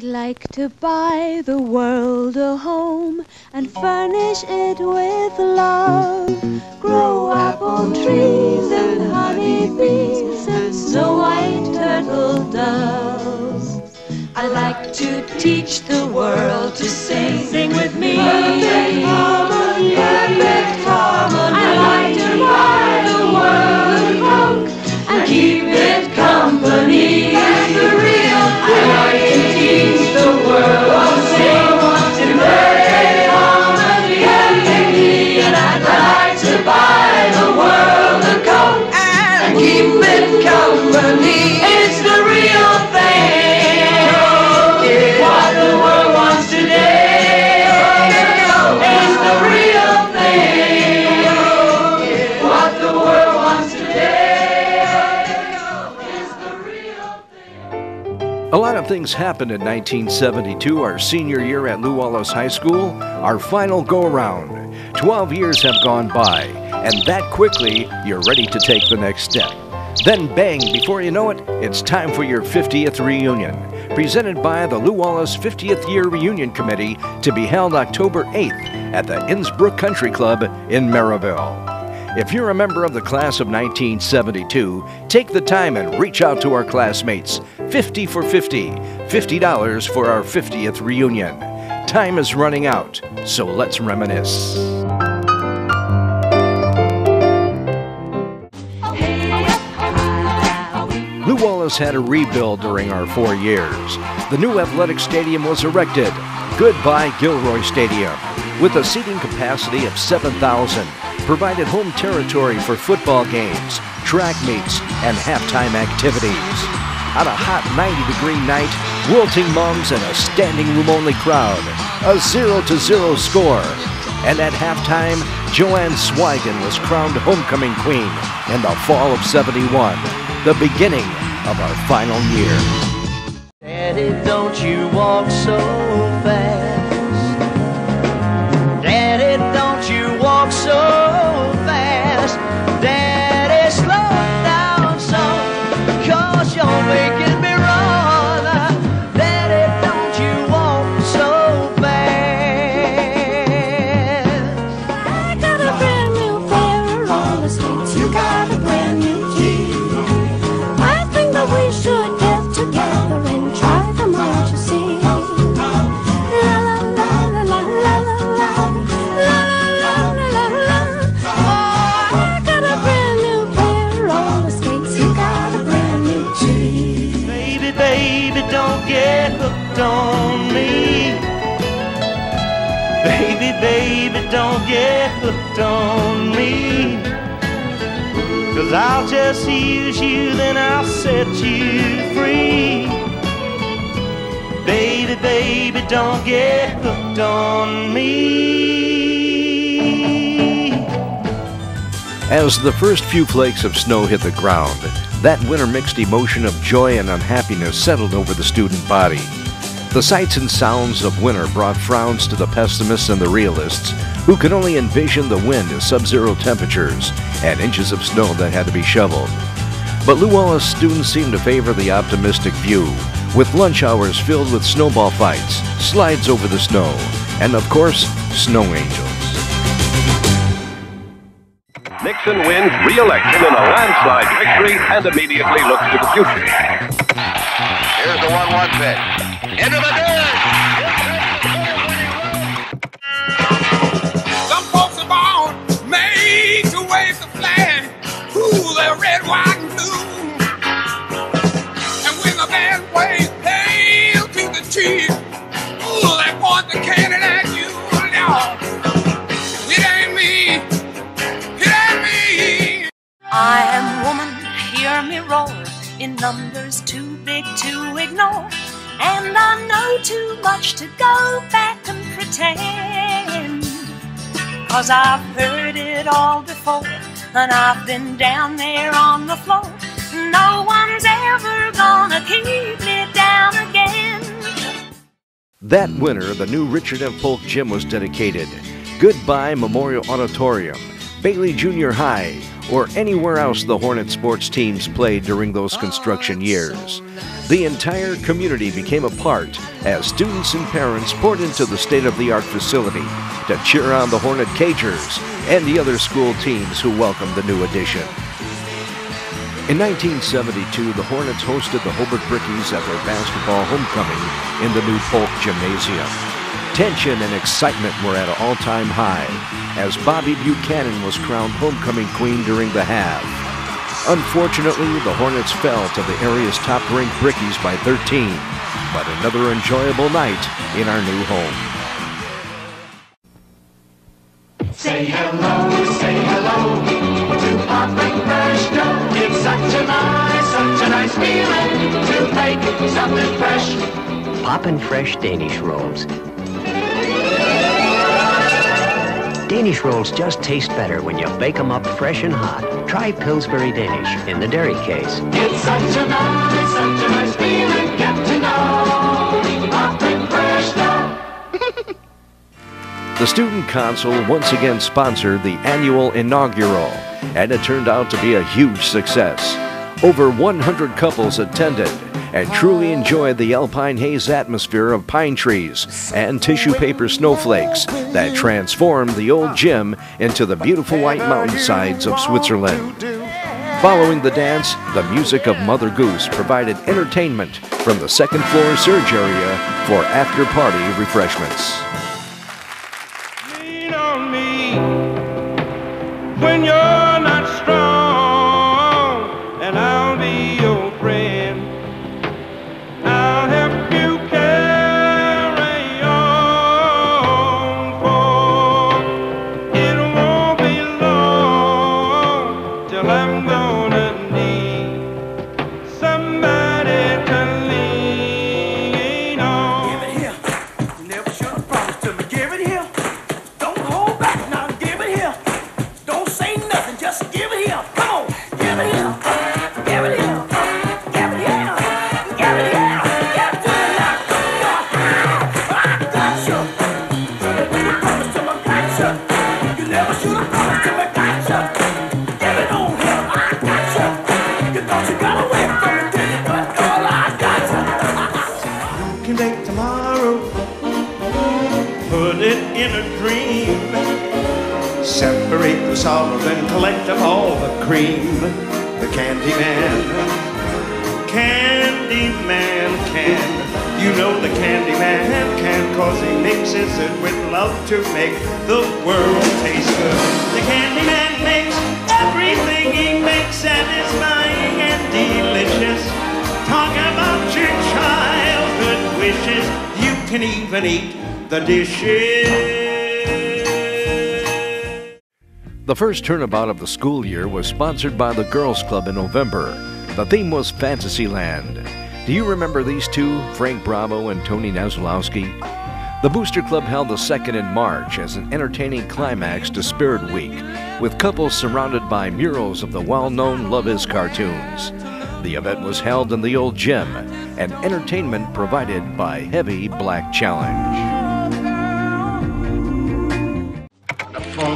I'd like to buy the world a home and furnish it with love. Grow apple trees and honey bees and snow white turtle doves. I'd like to teach the world to sing. Sing with me. Perfect harmony. Perfect harmony. I'd like to buy the world a coke and keep it company. Things happened in 1972, our senior year at Lew Wallace High School, our final go around. 12 years have gone by, and that quickly, you're ready to take the next step. Then, bang, before you know it, it's time for your 50th reunion. Presented by the Lew Wallace 50th Year Reunion Committee to be held October 8th at the Innsbrook Country Club in Merrillville. If you're a member of the class of 1972, take the time and reach out to our classmates. 50 for 50, $50 for our 50th reunion. Time is running out, so let's reminisce. Lew Wallace had a rebuild during our four years. The new athletic stadium was erected. Goodbye Gilroy Stadium, with a seating capacity of 7,000, provided home territory for football games, track meets, and halftime activities. On a hot 90 degree night, wilting mums and a standing room only crowd. A 0 to 0 score. And at halftime, Joanne Swigen was crowned homecoming queen in the fall of 71, the beginning of our final year. Daddy, don't you walk so fast. Daddy, don't you walk so Baby, don't get hooked on me. Cause I'll just use you, then I'll set you free. Baby, baby, don't get hooked on me. As the first few flakes of snow hit the ground, that winter mixed emotion of joy and unhappiness settled over the student body. The sights and sounds of winter brought frowns to the pessimists and the realists, who could only envision the wind as sub zero temperatures and inches of snow that had to be shoveled. But Lew Wallace students seemed to favor the optimistic view, with lunch hours filled with snowball fights, slides over the snow, and of course, snow angels. Nixon wins re-election in a landslide victory and immediately looks to the future. Here's the 1-1 pitch. Into the dirt! Some folks are born made to wave the flag. Ooh, they're red, white, and blue. And when the band plays hail to the chief, ooh, they point the cannon at you. Now, it ain't me. It ain't me. I am woman, hear me roar in numbers too much to go back and pretend. Cause I've heard it all before, and I've been down there on the floor. No one's ever gonna keep me down again. That winter, the new Richard F. Polk Gym was dedicated. Goodbye Memorial Auditorium, Bailey Junior High, or anywhere else the Hornet sports teams played during those construction years. The entire community became a part as students and parents poured into the state of the art facility to cheer on the Hornet Cagers and the other school teams who welcomed the new addition. In 1972, the Hornets hosted the Hobart Brickies at their basketball homecoming in the new Polk Gymnasium. Tension and excitement were at an all-time high as Bobby Buchanan was crowned homecoming queen during the half. Unfortunately, the Hornets fell to the area's top-ranked Brickies by 13, but another enjoyable night in our new home. Say hello, say hello to Poppin' Fresh Dough. It's such a nice, such a nice feeling to make something fresh. Poppin' Fresh Danish Rolls. Danish rolls just taste better when you bake them up fresh and hot. Try Pillsbury Danish in the dairy case. It's such a nice, such a nice feeling. Get to know Pop Fresh Dough. The Student Council once again sponsored the annual inaugural, and it turned out to be a huge success. Over 100 couples attended and truly enjoyed the alpine haze atmosphere of pine trees and tissue paper snowflakes that transformed the old gym into the beautiful white mountainsides of Switzerland. Following the dance, the music of Mother Goose provided entertainment from the second floor surge area for after party refreshments. lean on me when you're solid collect up all the cream. The candy man, candy man can. You know the candy man can cause he mixes it with love to make the world taste good. The candy man makes everything he makes satisfying and delicious. Talk about your childhood wishes. You can even eat the dishes. The first turnabout of the school year was sponsored by the Girls Club in November. The theme was Fantasyland. Do you remember these two, Frank Bravo and Tony Nazolowski? The Booster Club held the second in March as an entertaining climax to Spirit Week, with couples surrounded by murals of the well-known Love Is cartoons. The event was held in the old gym, and entertainment provided by Heavy Black Challenge.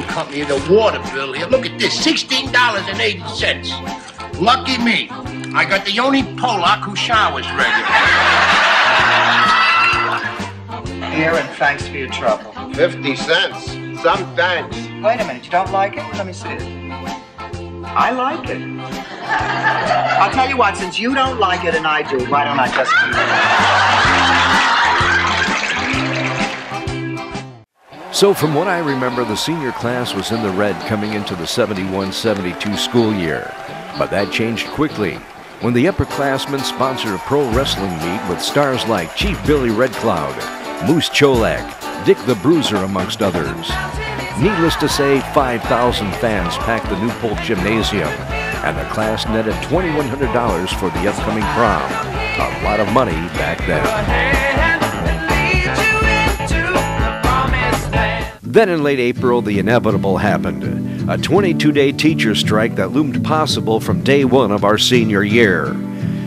The phone company, the water bill here. Look at this, sixteen dollars and eighty cents. Lucky me. I got the only Polak who showers regularly. Here, and thanks for your trouble. Fifty cents. Some thanks. Wait a minute, you don't like it? Let me see it. I like it. I'll tell you what, since you don't like it and I do, why don't I just keep it? So, from what I remember, the senior class was in the red coming into the 71 72 school year. But that changed quickly when the upperclassmen sponsored a pro wrestling meet with stars like Chief Billy Red Cloud, Moose Cholak, Dick the Bruiser, amongst others. Needless to say, 5,000 fans packed the New Polk Gymnasium, and the class netted $2,100 for the upcoming prom. A lot of money back then. Then in late April, the inevitable happened a 22 day teacher strike that loomed possible from day one of our senior year.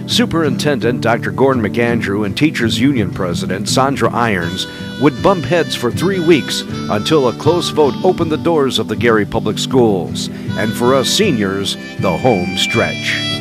Superintendent Dr. Gordon McAndrew and Teachers Union President Sandra Irons would bump heads for three weeks until a close vote opened the doors of the Gary Public Schools, and for us seniors, the home stretch.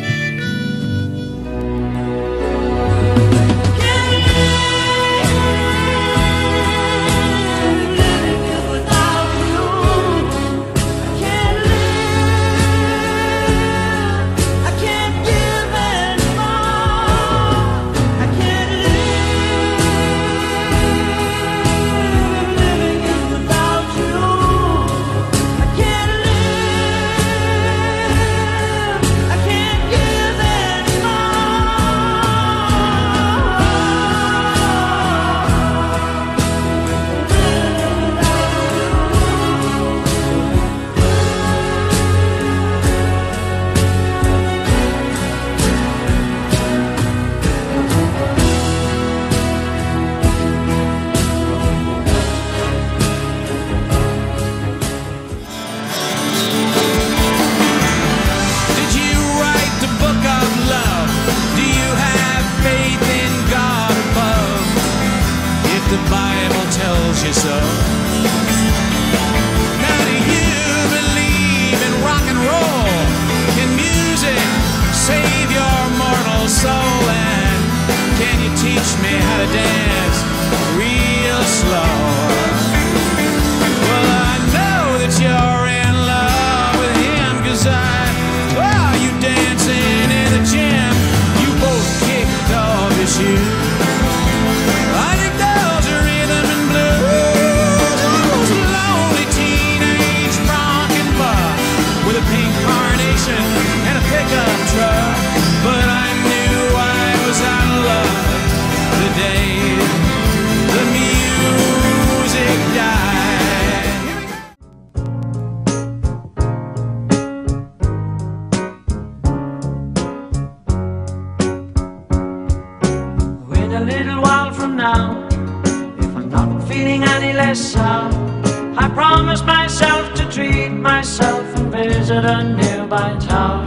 Promise myself to treat myself and visit a nearby tower.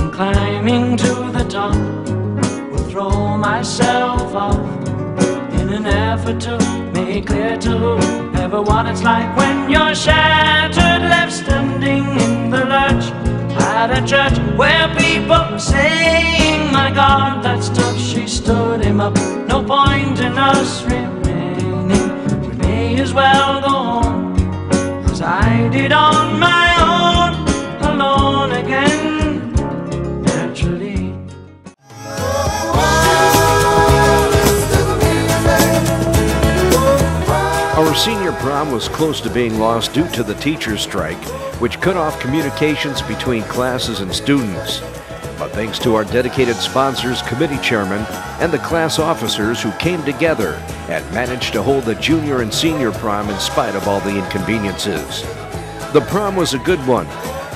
And climbing to the top, will throw myself off in an effort to make clear to whoever what it's like when you're shattered, left standing in the lurch at a church where people saying, My God, that's tough. She stood him up. No point in us remaining. We may as well go on did on my own, alone again, naturally. Our senior prom was close to being lost due to the teachers' strike, which cut off communications between classes and students. But thanks to our dedicated sponsors, committee chairman, and the class officers who came together and managed to hold the junior and senior prom in spite of all the inconveniences. The prom was a good one,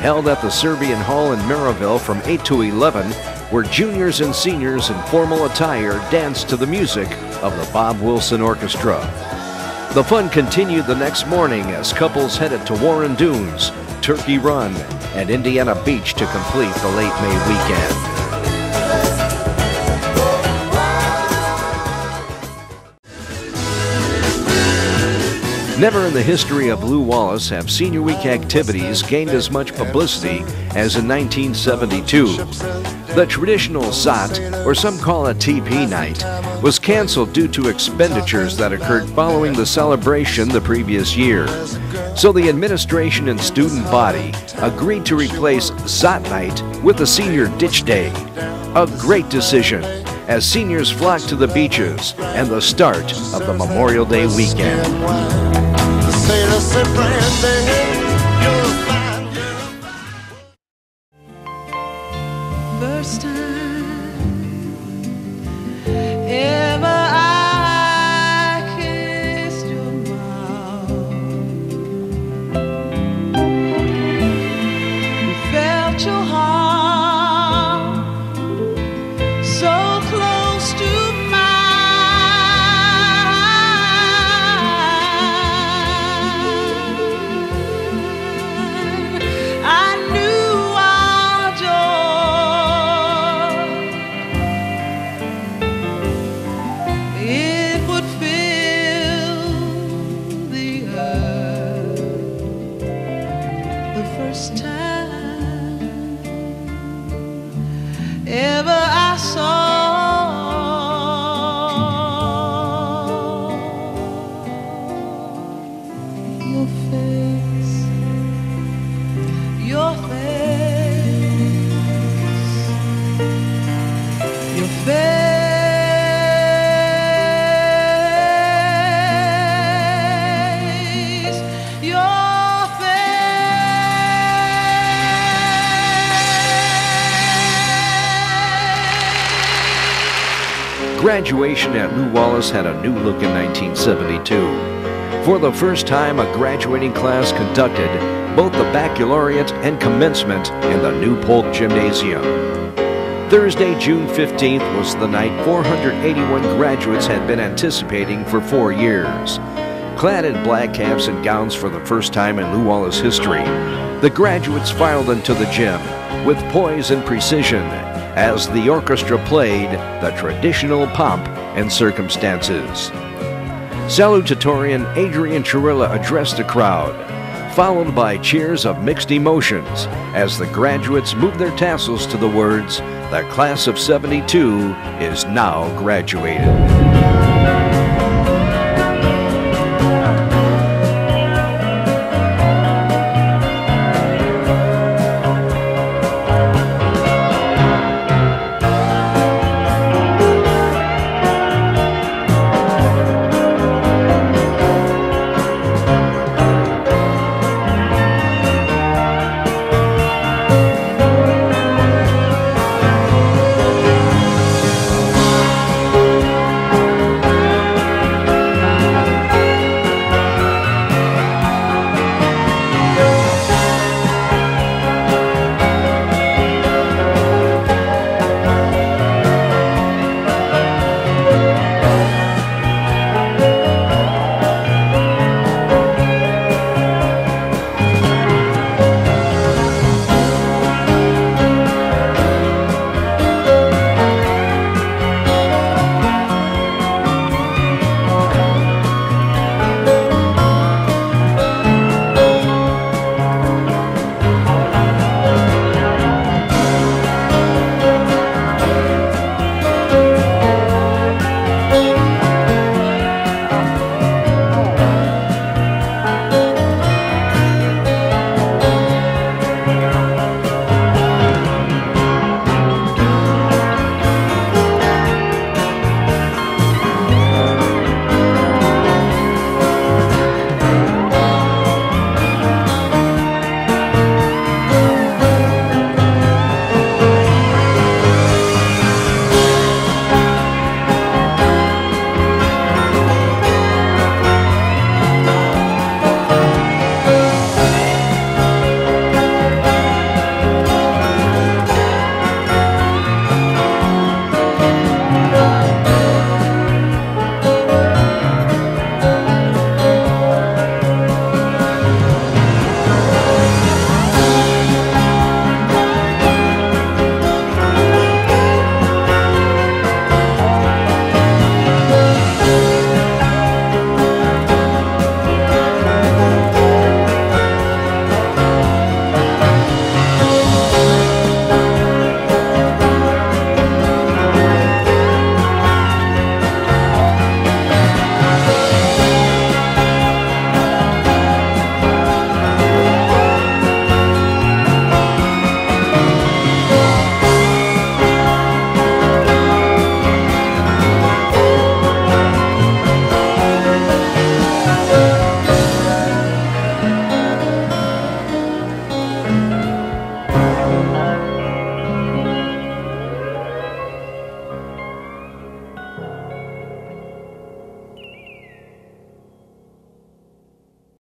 held at the Serbian Hall in Merrillville from 8 to 11, where juniors and seniors in formal attire danced to the music of the Bob Wilson Orchestra. The fun continued the next morning as couples headed to Warren Dunes, Turkey Run, and Indiana Beach to complete the late May weekend. Never in the history of Lew Wallace have Senior Week activities gained as much publicity as in 1972. The traditional SOT, or some call it TP night, was canceled due to expenditures that occurred following the celebration the previous year. So the administration and student body agreed to replace SOT night with the Senior Ditch Day. A great decision as seniors flocked to the beaches and the start of the Memorial Day weekend. First Graduation at Lew Wallace had a new look in 1972. For the first time, a graduating class conducted both the baccalaureate and commencement in the new Polk Gymnasium. Thursday, June 15th was the night 481 graduates had been anticipating for four years. Clad in black caps and gowns for the first time in Lew Wallace history, the graduates filed into the gym with poise and precision as the orchestra played the traditional pomp and circumstances. Salutatorian Adrian Chirilla addressed the crowd, followed by cheers of mixed emotions as the graduates moved their tassels to the words, The class of 72 is now graduated.